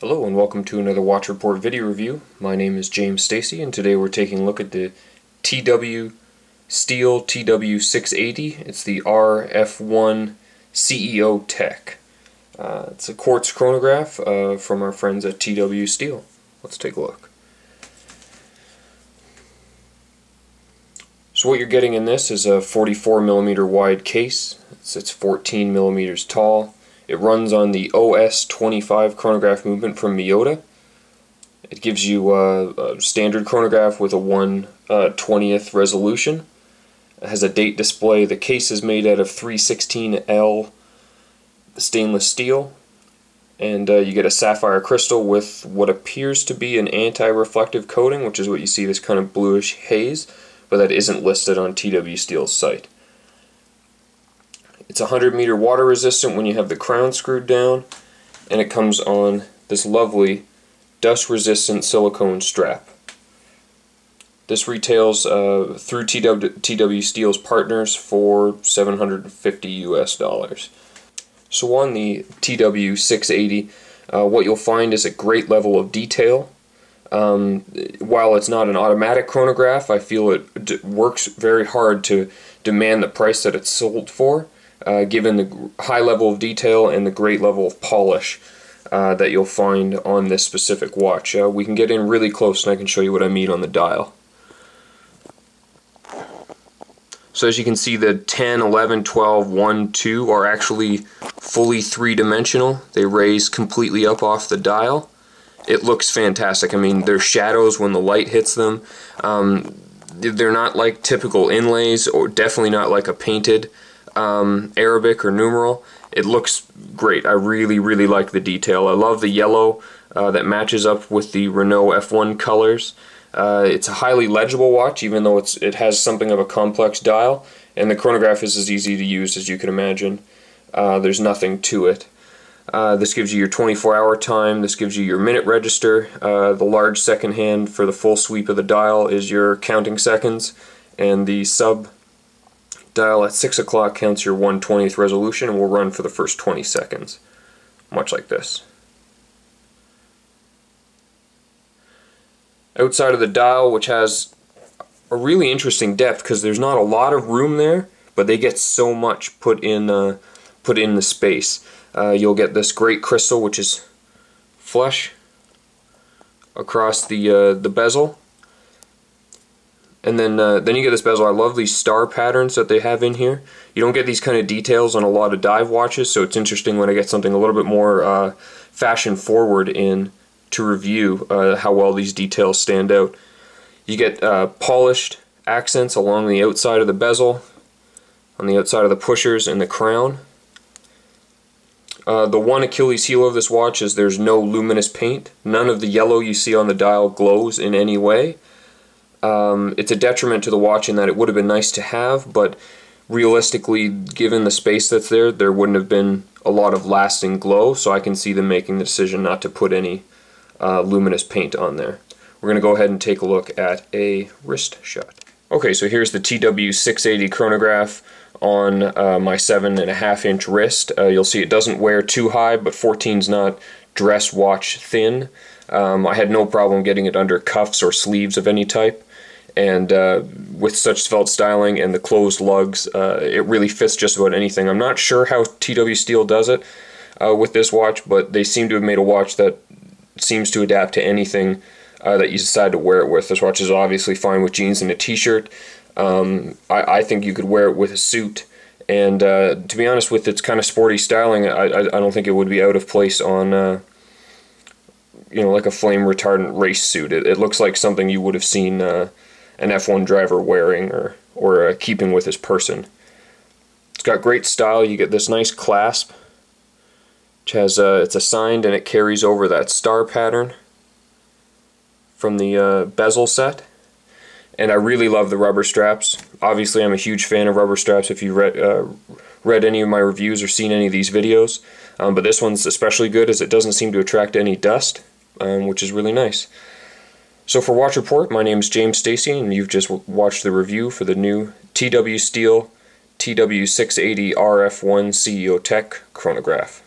Hello and welcome to another Watch Report video review. My name is James Stacey and today we're taking a look at the TW Steel TW680. It's the RF1 CEO Tech. Uh, it's a quartz chronograph uh, from our friends at TW Steel. Let's take a look. So what you're getting in this is a 44 millimeter wide case. It's, it's 14 millimeters tall. It runs on the OS25 chronograph movement from Miyota. It gives you a, a standard chronograph with a 1 uh, 20th resolution. It has a date display. The case is made out of 316L stainless steel. And uh, you get a sapphire crystal with what appears to be an anti-reflective coating, which is what you see this kind of bluish haze, but that isn't listed on TW Steel's site. It's 100 meter water resistant when you have the crown screwed down and it comes on this lovely dust resistant silicone strap. This retails uh, through TW, TW Steel's partners for 750 US dollars. So on the TW680, uh, what you'll find is a great level of detail. Um, while it's not an automatic chronograph, I feel it works very hard to demand the price that it's sold for uh, given the high level of detail and the great level of polish uh, that you'll find on this specific watch. Uh, we can get in really close and I can show you what I mean on the dial. So as you can see the 10, 11, 12, 1, 2 are actually fully three-dimensional. They raise completely up off the dial. It looks fantastic. I mean, there's shadows when the light hits them. Um, they're not like typical inlays or definitely not like a painted um, Arabic or numeral. It looks great. I really, really like the detail. I love the yellow uh, that matches up with the Renault F1 colors. Uh, it's a highly legible watch, even though it's it has something of a complex dial, and the chronograph is as easy to use as you can imagine. Uh, there's nothing to it. Uh, this gives you your 24-hour time. This gives you your minute register. Uh, the large second hand for the full sweep of the dial is your counting seconds, and the sub dial at 6 o'clock counts your 120th resolution and will run for the first 20 seconds, much like this. Outside of the dial, which has a really interesting depth because there's not a lot of room there, but they get so much put in uh, put in the space. Uh, you'll get this great crystal, which is flush across the uh, the bezel and then uh, then you get this bezel. I love these star patterns that they have in here. You don't get these kind of details on a lot of dive watches, so it's interesting when I get something a little bit more uh, fashion forward in to review uh, how well these details stand out. You get uh, polished accents along the outside of the bezel, on the outside of the pushers and the crown. Uh, the one Achilles heel of this watch is there's no luminous paint. None of the yellow you see on the dial glows in any way. Um, it's a detriment to the watch in that it would have been nice to have, but realistically, given the space that's there, there wouldn't have been a lot of lasting glow, so I can see them making the decision not to put any uh, luminous paint on there. We're going to go ahead and take a look at a wrist shot. Okay, so here's the TW680 chronograph on uh, my 7.5 inch wrist. Uh, you'll see it doesn't wear too high, but 14's not dress watch thin. Um, I had no problem getting it under cuffs or sleeves of any type and uh, with such svelte styling and the closed lugs, uh, it really fits just about anything. I'm not sure how TW Steel does it uh, with this watch, but they seem to have made a watch that seems to adapt to anything uh, that you decide to wear it with. This watch is obviously fine with jeans and a t-shirt. Um, I, I, think you could wear it with a suit. And uh, to be honest, with its kind of sporty styling, I, I, I, don't think it would be out of place on, uh, you know, like a flame retardant race suit. It, it looks like something you would have seen an F1 driver wearing or, or uh, keeping with his person. It's got great style. You get this nice clasp, which has uh, it's assigned and it carries over that star pattern from the uh, bezel set. And I really love the rubber straps. Obviously, I'm a huge fan of rubber straps. If you read uh, read any of my reviews or seen any of these videos, um, but this one's especially good as it doesn't seem to attract any dust, um, which is really nice. So for Watch Report, my name is James Stacey, and you've just watched the review for the new TW Steel TW680 RF1 CEO Tech chronograph.